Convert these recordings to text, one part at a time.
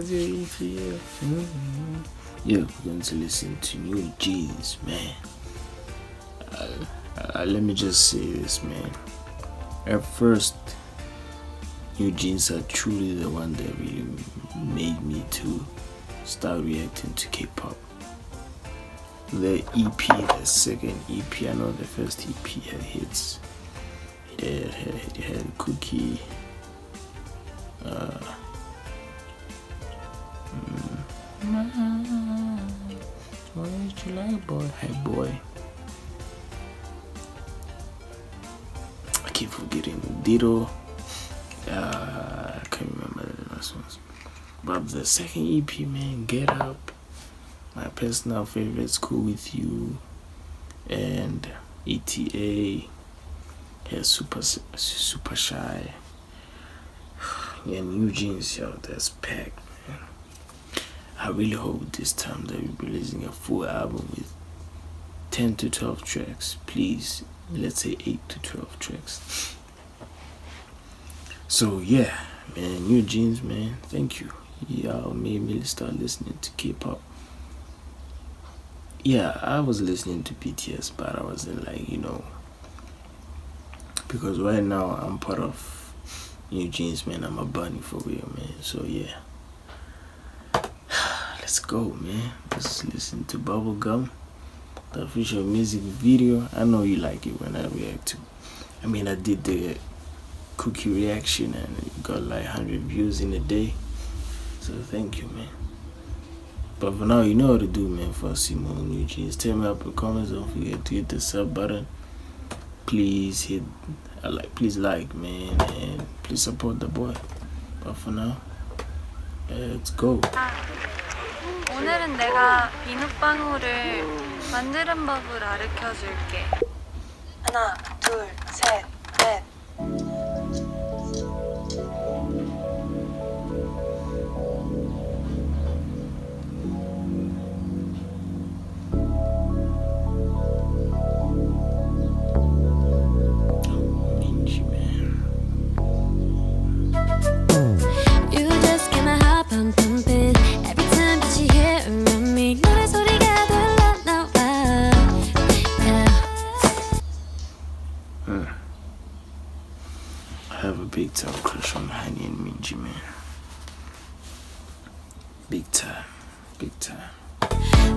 your EP? Yeah. Mm-hmm. we're going to listen to New Jeans, man. Uh, uh, let me just say this, man. At first, New Jeans are truly the one that really made me to start reacting to K-pop. The EP, the second EP, I know the first EP had hits. It had, it had Cookie. Uh, what did you like, boy? Hype Boy. I keep forgetting Ditto. Uh, I can't remember the last ones. But the second EP, man, Get Up, my personal favorite, School with You, and ETA, yeah, Super Super Shy, yeah, New Jeans, yo, that's packed. I really hope this time that we'll be releasing a full album with 10 to 12 tracks, please. Let's say 8 to 12 tracks. So, yeah, man, New Jeans, man, thank you y'all made me start listening to K-pop. Yeah, I was listening to BTS, but I wasn't like you know because right now I'm part of New Jeans, man. I'm a bunny for real, man. So yeah, let's go, man. Let's listen to Bubblegum, the official music video. I know you like it when I react to. I mean, I did the cookie reaction and it got like 100 views in a day. So thank you, man. But for now, you know what to do, man. For Simone New Jeans, tell me up in comments. Don't forget to hit the sub button. Please hit, like, please like, man, and please support the boy. But for now, let's go. 오늘은 내가 비눗방울을 만드는 법을 가르쳐 줄게. 하나, 둘, 셋,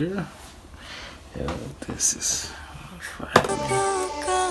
girl. This is fine.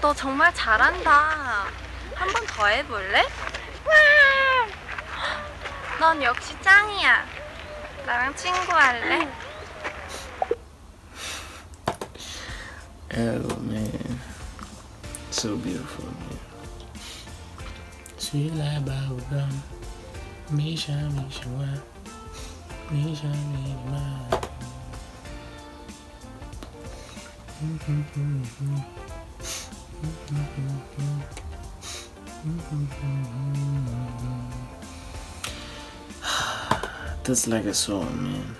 너 정말 잘한다. 한 번 더 해볼래? 넌 역시 짱이야. 나랑 친구할래? Oh man, so beautiful, Misha, Misha, wa. Misha, Misha, That's like a song, man.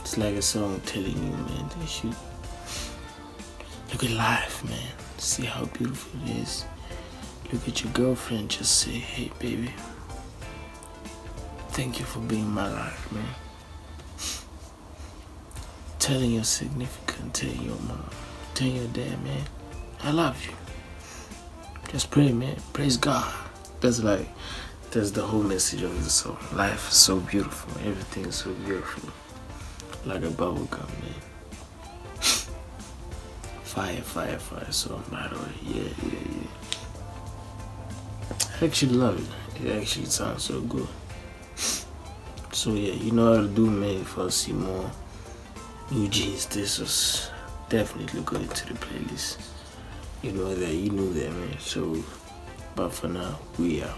It's like a song telling you, man, that you look at life, man. See how beautiful it is. Look at your girlfriend, just say, hey, baby. Thank you for being my life, man. Telling your significant, telling your mom, telling your dad, man, I love you. Just pray, man. Praise God. That's like, that's the whole message of the song. Life is so beautiful. Everything is so beautiful like a bubble gum, man. fire, fire, fire. So the way, yeah, yeah, yeah. I actually love it. It actually sounds so good. So yeah, you know to do, man. If I see more jeans, this was definitely go into the playlist. You know that, you knew that, man. So, but for now, we out.